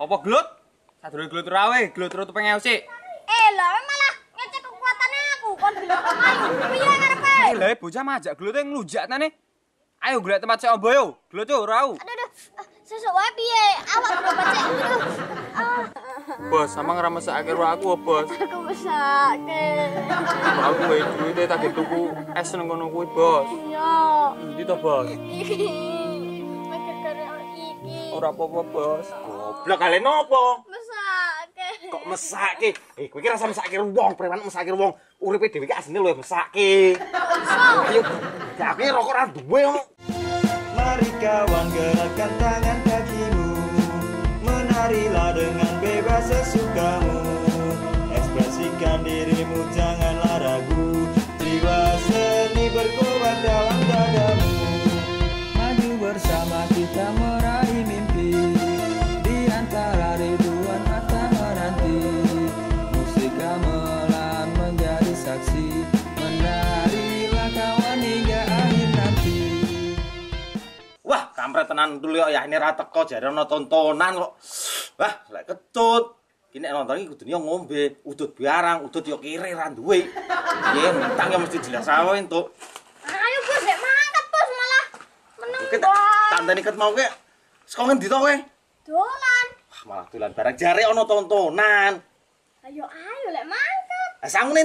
Apa glut? Sadurunge glut rawe, glut turu pengen sik. Eh, lah malah ngecek kekuatannya aku. Kon bilang ayo, piye ngarepe? Eh, lha bocah majak glute nglunjak tane. Ayo golek tempat sik ombo yo. Glut yo rau. Aduh, aduh. Ah, Sesuk wae piye? Awak baca. Aduh. Ah, Bos, sama ngramesake karo aku, Bos. aku mesake. Aku wae duwite tak tuku es nang kuwi, Bos. Iya. Endi to, Bos? Ora apa-apa, Bos. Goblok kalian nopo? Mesake. Kok mesake? Eh, kowe iki rasa mesake wong, preman mesake wong. Uripe dhewe iki asline luwih mesake. Ayo, ya aku rokok ra duwe kok. Mari kawan gerakkan tangan kakimu Menarilah dengan Kampret tenan dulu ya ini ra teko jare ana tontonan kok. Wah, lek kecut. Ki nek nonton iki kudune yo ngombe, udut biarang, udut yo kire ra duwe. Piye yo mesti jelas ae entuk. Ayo bos, nek mangkat bos malah meneng Kita bos. tandani ket mau ke. Saka ngendi to kowe? Dolan. Wah, malah dolan barang jare ana tontonan. Ayo ayo lek mangkat. Lah sangu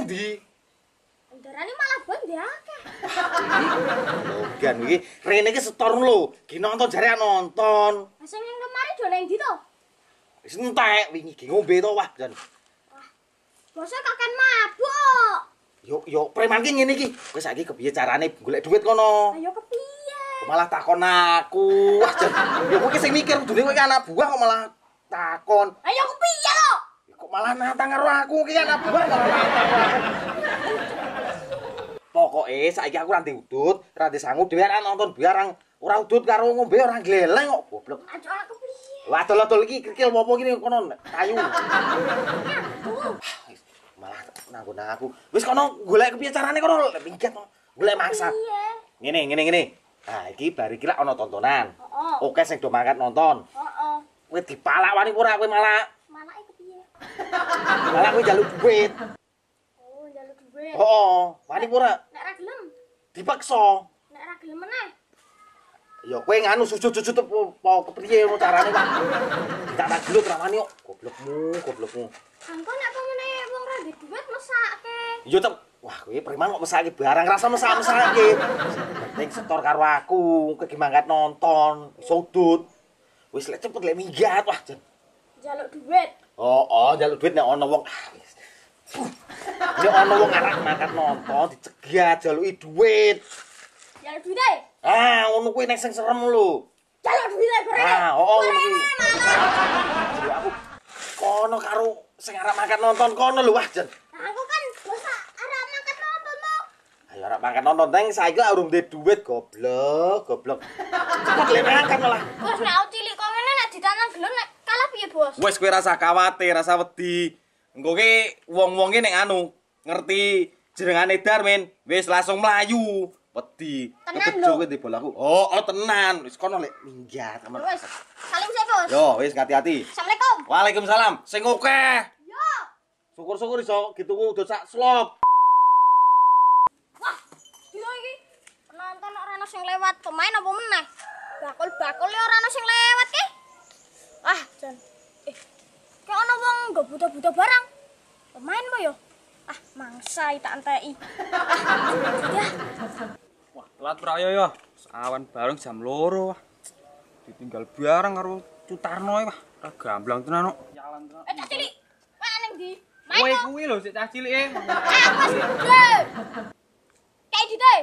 ndi? Ndarani malah bon akeh. Logan iki rene iki setor lho. Ki nonton jare nonton. Lah sing ning kemari do nang ndi to? Wis entek wingi ki ngombe to wah jan. Bosnya kakek mabuk. Yo yo preman ki ngene iki. Kowe saiki kepiye carane golek duit kono? Ayo kepiye? Kok malah takon aku. Wah, jan. Ya kowe ki sing mikir kudune kowe anak buah kok malah takon. Ayo kepiye? Ya, Kok malah nantang karo aku ki anak buah malah nantang. Pokoke saiki aku ra ndek udut, ra ndek sangu dhewe arek nonton biarang ora udut karo ngombe ora gleleng kok goblok. Aduh aku kepiye? Wah, dol-dol iki krikil apa gini kono kayu. Malah nanggon aku. Wis kono golek kepiye carane kono minggat. Golek mangsa. Piye? Ngene ngene ngene. Nah, iki bar iki lak ana tontonan. Heeh. Oke sing do mangkat nonton. Heeh. Kowe dipalak wani ora kowe malah Malah kepiye? malah kowe njaluk duit. Oh. Heeh, wani ora Nek ra gelem, dipaksa. nek ra gelem meneh. Ya kowe nganu sujud-sujud apa kepriye ngono carane, Pak. Tak tak gelut ra wani kok. Goblokmu, goblokmu. Angko nek pemene wong ra ndek duit mesake. Yo tep. Wah, kowe preman kok mesake barang rasa mesak-mesake. Penting setor karo aku, kowe ki mangkat nonton, sudut. Wis lek cepet lek minggat wah jan. Njaluk duit. Oh, oh, njaluk duit nek ana wong. Ah, wis. Nek ana wong arek mangkat nonton dicegat jaluki duit. Njaluk duit ae. Ah, ngono kuwi nek sing serem lho. Njaluk duit ae gore. Ah, oh, oh, ngono kuwi. Jadi aku kono karo sing arek mangkat nonton kono lho wah jan. Aku kan dosa arek mangkat nonton lo. Ayo arek mangkat nonton teng saiki lak urung duwe duit goblok, goblok. Cepet lek mangkat malah. Bos nek cilik kok ngene nek ditanam gelem nek kalah piye, Bos? Wes kowe rasa khawatir, rasa wedi. Engko ki wong-wong ki nek anu ngerti jenengane Darmin, wis langsung mlayu. Wedi. Tenan di bolaku. Oh, oh tenan. Wis kono lek minggat. aman. Wes. Salim sih, Bos. Yo, wis hati-hati. Assalamualaikum. Waalaikumsalam. Sing akeh. Yo. Syukur-syukur iso gituku udah sak slop. Wah, dino iki penonton ora ana sing lewat, pemain apa meneh? Bakul-bakul ora ana sing lewat ki. Ah, Jan. Eh, kayak ana wong nggo buta-buta barang. Pemain apa yo? Ah, mangsa tak enteki. Ah, ya. Wah, telat prayo yo. Awan bareng jam loro wah. Ditinggal bareng karo Cutarno wah. Ora gamblang tenan kok. Jalan tenan. Eh, cah cilik. Wah, ning ndi? Main Kowe kuwi lho sik cah cilik e. Mas. Dre. Kayak gitu.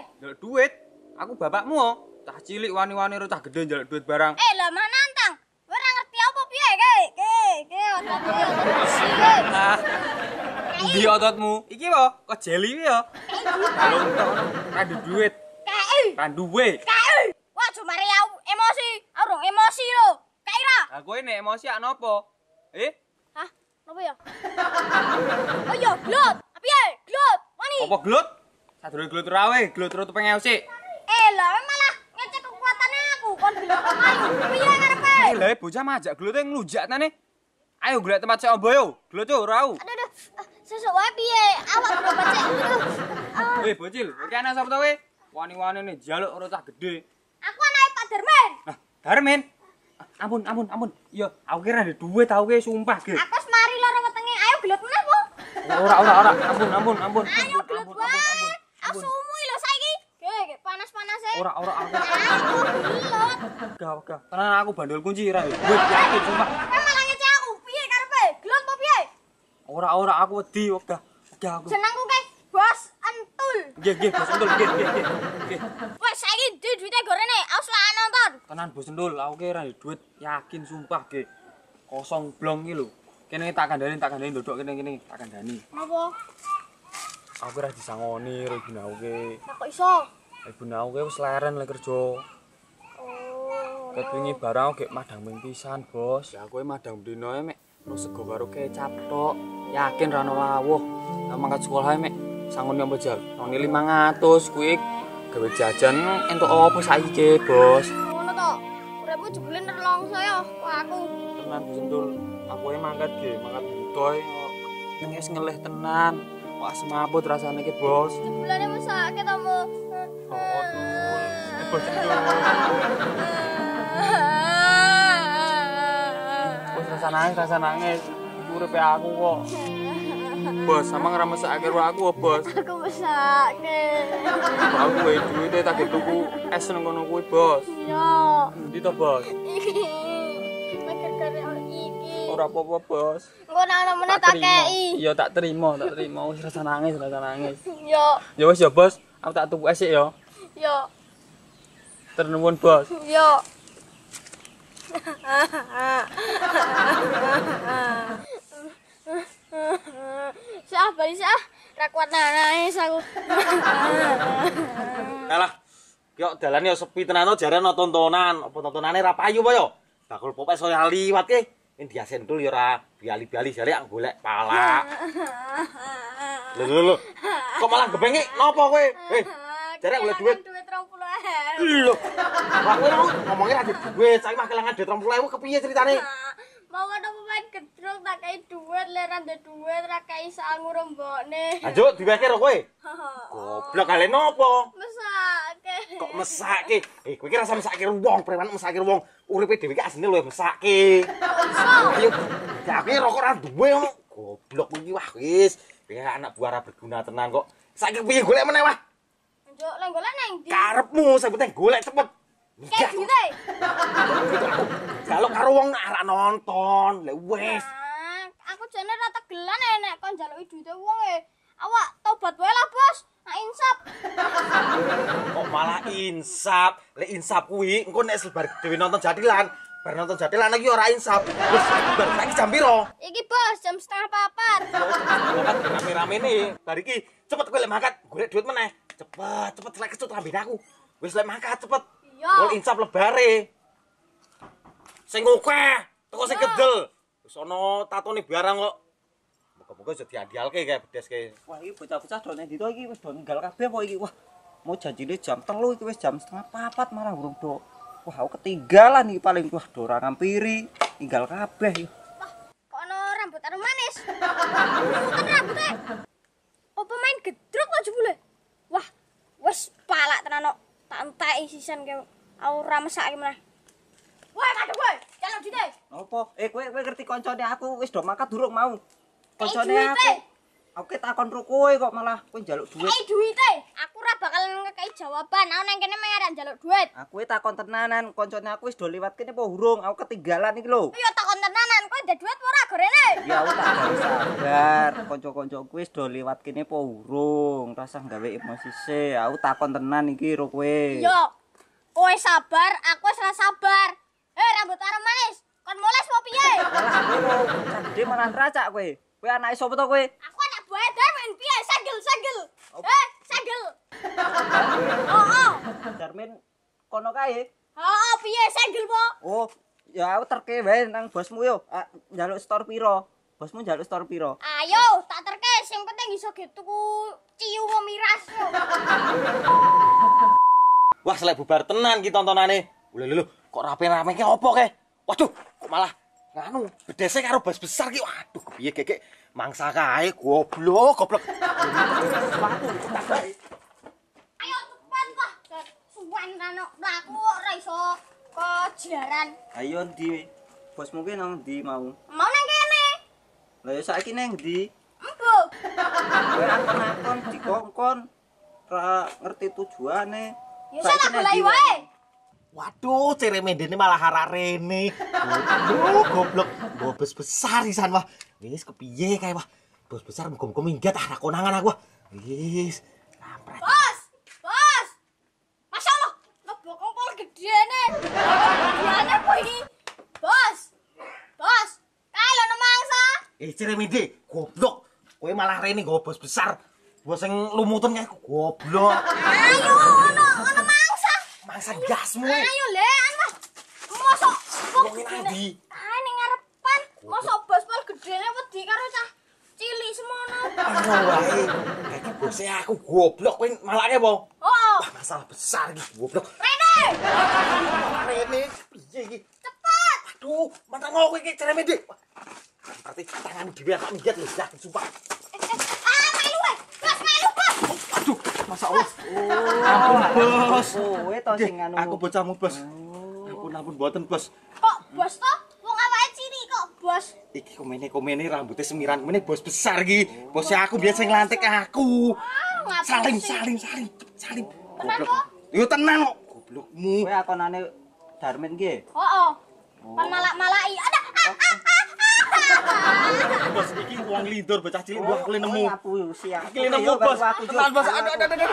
Duit. Aku bapakmu kok. Cah cilik wani-wani karo cah gedhe njaluk duit barang. Eh, lah mana nantang? Kowe ora ngerti apa piye, ke? Ke, ke, otot ke, otot besi, ke. Ah. Ndi ototmu? Iki po, kok jeli iki ya. Ra duwe duit, Kae. ra duwe. Kae. Wah, jumare aku emosi. Aku emosi lho. Kae ra. Lah kowe nek emosi ak nopo? Eh, Hah? Napa ya? Oh iya, glut. Piye? Glut. Wani. apa glut? Sadurunge glut rawe, glut turu pengen sik. Eh, lah malah ngecek kekuatannya aku. Kon bilang ayo, piye ngarepe? Eh, lha bocah majak glute nglunjak tane. Ayo golek tempat sik ombo yo. Gelut yo ora au. Aduh, aduh. Sesuk wae piye? Awak sik. Aduh. Ah, Weh bocil, iki sapa to kowe? Wani-wani ne jaluk cah gedhe. Aku anake Pak Darmin. Nah, Darmin. Ampun, ampun, ampun. Iya, aku kira ada duit tau kowe sumpah, Ge. Aku wis mari loro wetenge. Ayo gelut meneh, Po. Ora, ora, ora. Ampun, ampun, ampun. Ayo gelut wae. Aku sumui lho saiki. Ge, ge panas-panas e. Ora, ora, aku. Ayo gelut. Gak, gak. Tenan aku bandel kunci ra. Duit yakin sumpah. Kowe malah ngece aku. Piye karepe? Gelut apa piye? Ora, ora aku wedi, wegah. Wegah aku. Jenengku ke Bos Entul. Nggih, nggih, Bos Endul, nggih, nggih, nggih. Wes saiki di duite gorene. Awas lah nonton. Tenan Bos Endul, aku kira ada duit yakin sumpah, Ge. Kosong blong iki lho. Kene tak kandhani, tak kandhani ndodok kene kene, tak kandhani. Napa? Aku kira disangoni karo ibu aku. Lah kok iso? Ibu aku ke wis leren lek kerja. Oh. Ket wingi barang aku gek madang ping pisan, Bos. Ya kowe madang dino mek terus sego karo kecap tok. Yakin ra ono lawuh. Lah mangkat sekolah mek sangon nyombo jal. Tahun 500 kuwi gawe jajan entuk apa saiki, Bos? Ngono to. Uripmu jebule nerlongso ya kok aku. Tenan Bos Endul. Aku e mangkat ge, mangkat butoy. Ning wis ngelih tenan. Kok asem aput rasane ki, Bos. Jebulane mesake to, Mo. Oh, Bos rasa nangis, rasa nangis. Iku uripe aku kok. Bos, sama ngramesake karo aku, Bos. Aku mesake. Aku wae duwite tak tuku es nang kono kuwi, Bos. Iya. Endi to, Bos? Ora apa-apa, Bos. Engko nek ana meneh tak terima. kei. Iya, tak terima, tak terima. Wis rasa nangis, rasa nangis. Yo, Ya wis ya, Bos. Aku tak tuku es sik ya. yo, Ternuwun, Bos. yo. Sah, bali sah. Ra kuat nangis aku. Alah. Yo dalane yo sepi tenan jare ana tontonan. Apa tontonane ra payu apa yo? Bakul popes saya liwat ke. Endi asentul yo ora biali-biali jare aku golek pala. Lho lho lho. Kok malah gebenge napa kowe? Eh, jare golek duit. Duit 20.000. Lho. Kowe mau ngomongin ada duit, saya mah kelangan duit 30.000 kepiye ceritane? Mau ada pemain gedruk tak kei duit, leran de duit, ra kei sangu rembokne. Lanjut diweke karo kowe. Goblok kale nopo? Mesake. Kok mesake? Eh, kowe iki rasa mesake wong, preman mesake wong. Uripe dhewe iki asline luwih mesake. Ayo, tapi rokok ra duwe kok. Goblok iki wah wis. Kayak anak buah ra berguna tenan kok. Saiki piye golek meneh wah? Njuk lek golek nang ndi? Karepmu penting golek cepet. Kayak duite. Jaluk karo wong arek nonton. Lek wis. Aku jane ra tegelan e nek kon njaluki duite wong e. Awak tobat wae lah, Bos. Nak insap. Kok malah insap? Lek insap kuwi engko nek sebar dhewe nonton jadilan. Bar nonton jadilan iki ora insap. Wis bar saiki jam piro? Iki, Bos, jam setengah papat. Rame-rame nih. Bar iki cepet kowe lek mangkat golek duit meneh. Cepet, cepet lek kecut rambine aku. Wis lek mangkat cepet. Iya. Gol insap lebare. Sing akeh, teko sing Iya. kedel. Wis ana tatone barang kok. Moga-moga iso diadialke kayak bedes kayak Wah, iki bocah-bocah do nek dito iki wis do ninggal kabeh apa iki? Wah, mau janjine jam 3 iki wis jam setengah papat malah urung do. Wah, aku ketinggalan iki paling wah do ora ngampiri, tinggal kabeh. Kok ono rambut arum manis? Rambutnya. Apa main gedruk kok wis palak tenan kok. Tak enteki sisan ke ora mesake meneh. Woi, madhep woi. Jaluk dite. Apa? Eh, kowe kowe ngerti koncone aku wis do mangkat durung mau. Koncone duite. aku. Aku ki takon ro kowe kok malah kowe njaluk duit. Eh duite. Aku ora bakal ngekei jawaban. Aku nang kene meh arek njaluk duit. Aku ki takon tenanan, koncone aku wis do liwat kene apa urung? Aku ketinggalan iki lho. Yo takon tenanan, kowe ndek duit ora gorene? Ya aku tak gawe sabar. Kanca-kancaku wis do liwat kene apa urung? Rasah gawe emosi se. Aku takon tenan iki ro kowe. Yo. Kowe sabar, aku wis sabar. Eh rambut arum manis. Kon moles mau piye? Gede malah racak kowe. Kowe anake sapa to kowe? Aku anak buah Darmin piye? Sagel, sagel. Eh, Oh, oh. Darmin kono kae. Oh, piye sagel po? Oh, ya aku terke wae nang bosmu yo. Ah, Njaluk store piro? Bosmu njaluk store piro? Ayo, tak terke sing penting iso ge tuku ciu mau miras yo. Wah, selek bubar tenan ki tontonane. Lho lho lho, kok rame-rame ki opo ke? Waduh, kok malah nganu bedese karo bos besar ki waduh kepiye kek mangsa kae goblok goblok Ayo cepat kok. Suwen rano mlaku kok ora iso kejaran. Ayo ndi? Bos mungkin nang ndi mau? Mau nang kene. Lah ya saiki nang ndi? Embo. Kowe akon-akon dikongkon ora ngerti tujuane. Ya salah golek wae. Waduh, ceremendene malah hararene. Goblok, goblok. Bos besar isan wah. Wis kepiye kae wah. Bos besar muga-muga minggat ah ra konangan aku. wah. Wis, kampret. Bos. Bos. Masya Allah, lebok Gedene apa iki? Bos. Bos. Kae lho mangsa. Eh, ceremende, goblok. Kowe malah rene nggawa bos besar. Bos sing lumuten kae goblok. Ayo ono ono mangsa. Mangsa gasmu. Ayo le, anu. Mosok Wong gedene. endi? Kae ning ngarepan. Mosok bos pol gedene wedi karo cah cilik semono. Anu wae. Iki bose aku goblok kowe malah apa? Oh, masalah besar iki goblok. Rene. Piye iki? Cepet. Aduh, mau kowe iki ceremende. Wah, Berarti tangan dhewe aku minggat lho, ya sumpah. Eh, eh, Ah, melu wae. Bos, melu. Aduh, masa Allah. Ampun, Bos. Kowe to anu. Aku bocahmu, Bos. Ampun, ampun boten, Bos. Kok bos toh? Wong awake cilik kok, bos. Iki komene-komene rambutnya semiran. Mene bos besar iki. Bosnya aku biasa ngelantik aku. Ah, ngapain Salim, sih? salim, Goblok. Yo tenan kok. Goblokmu. Kowe akonane Darmin ki. Oh, oh. Kon malak-malaki. Ada. Ah, ah, ah, ah. Bos iki wong lindur bocah cilik wong kali nemu. Aku siap. Nemu, Bos. Tenan, Bos. Aduh, aduh. aduh.